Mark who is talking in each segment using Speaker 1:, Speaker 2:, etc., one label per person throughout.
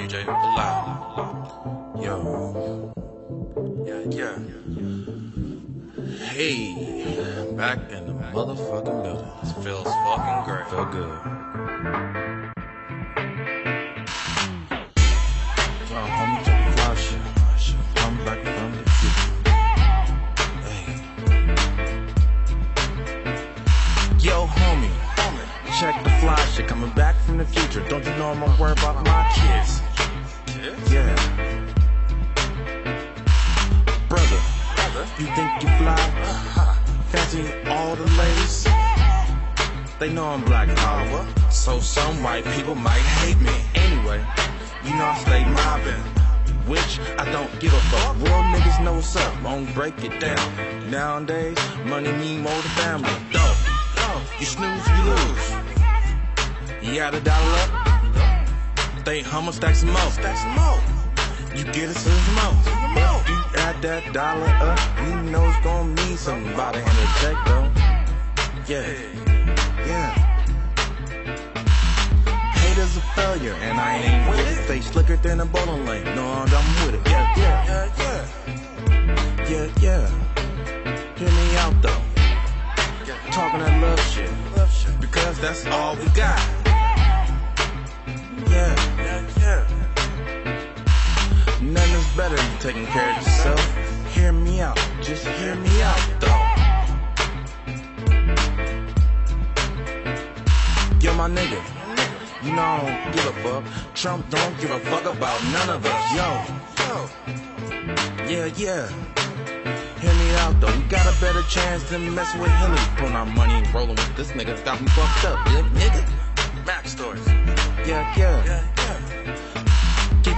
Speaker 1: DJ Loud. Yo. Yeah, yeah. Hey, back in the motherfucking building. This feels fucking great. Feel good. Homie, check the fly. I'm back from the future. Hey. Yo, homie, homie, check the fly shit. Coming back from the future. Don't you know I'm gonna worry about my kids? Yeah. Brother, you think you fly? Fancy all the ladies? They know I'm black power, so some white people might hate me. Anyway, you know I stay mobbing, which I don't give a fuck. Real niggas know what's up, won't break it down. Nowadays, money mean more to family. Dope, you snooze, you lose. You got a dollar up? Think Hummer stack some more. Stack some more. You get it some more. If you add that dollar up, you know it's gonna mean something it in the check though. Yeah, yeah. Haters a failure, and I ain't with it. They slicker than a bowling lane. No, I'm with it. Yeah, yeah, yeah, yeah, yeah. Hear me out though. Talking that love shit, because that's all we got. Taking care of yourself. Hear me out, just hear me out though. Yo, my nigga, you know I don't give a fuck. Trump don't give a fuck about none of us. Yo, yo, yeah, yeah. Hear me out though, we got a better chance than messing with Hillary. Putting our money and rolling with this nigga got me fucked up, yeah, nigga. Mackstorys. Yeah. yeah, yeah.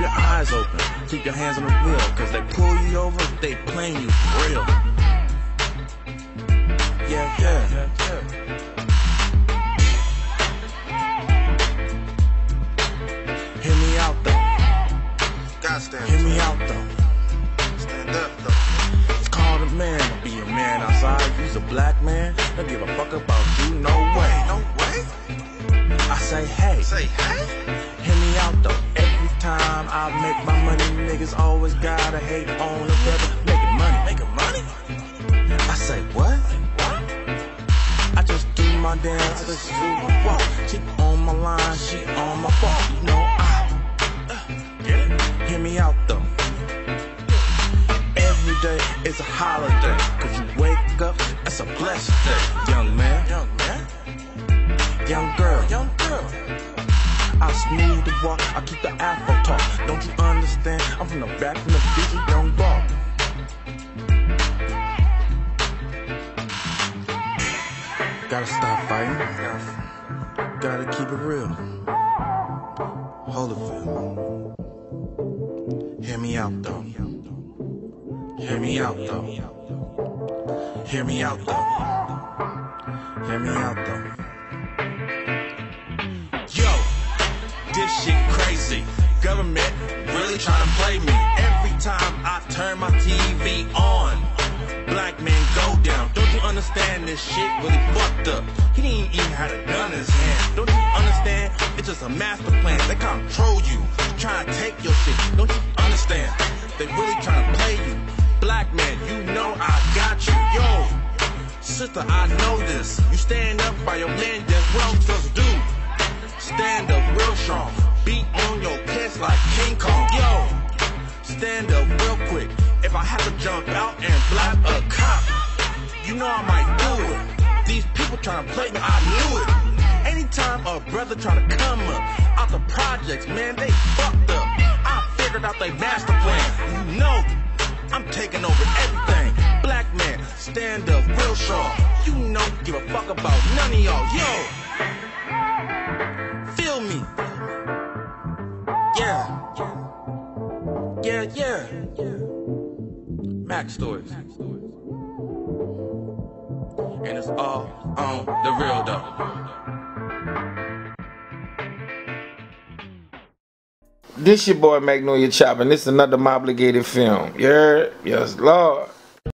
Speaker 1: Keep your eyes open, keep your hands on the wheel, cause they pull you over, they playing you real. Yeah, yeah. Hear me out though.
Speaker 2: God stand.
Speaker 1: Hear me out though.
Speaker 2: Stand up though.
Speaker 1: It's called a man be a man outside. You's a black man. Don't give a fuck about you, no way.
Speaker 2: No way.
Speaker 1: I say hey.
Speaker 2: Say hey.
Speaker 1: Hear me out though. Time I make my money, niggas always gotta hate on a brother making money.
Speaker 2: Making money.
Speaker 1: I say what? I just do my dance, I just do my walk. She on my line, she on my fault. You know I.
Speaker 2: It?
Speaker 1: Hear me out though. Every day is a holiday. Cause you wake up, that's a blessed day. Young man,
Speaker 2: Young man.
Speaker 1: young girl.
Speaker 2: Young girl.
Speaker 1: I smooth the walk, I keep the afro talk. Don't you understand? I'm from the back from the future, young dog. Gotta stop fighting. Gotta keep it real. Hold Holyfield. Hear me out though. Hear me out though. Hear me out though. Hear me out though. This shit crazy. Government really trying to play me. Every time I turn my TV on, black man go down. Don't you understand this shit really fucked up? He didn't even have a gun in his hand. Don't you understand? It's just a master plan. They control you, trying to take your shit. Don't you understand? They really trying to play you. Black man, you know I got you. Yo, sister, I know this. You stand up by your man, strong. Beat on your chest like King Kong. Yo, stand up real quick. If I have to jump out and blast a cop, you know I might do it. These people trying to play me, I knew it. Anytime a brother try to come up out the projects, man, they fucked up. I figured out their master plan. You know, I'm taking over everything. Black man, stand up real strong. You know, give a fuck about none of y'all. Yo, Yeah, yeah. Mackstorys. And it's all on the real though.
Speaker 3: This your boy Magnolia Chop, and this is another obligated film. Yeah, yes, Lord.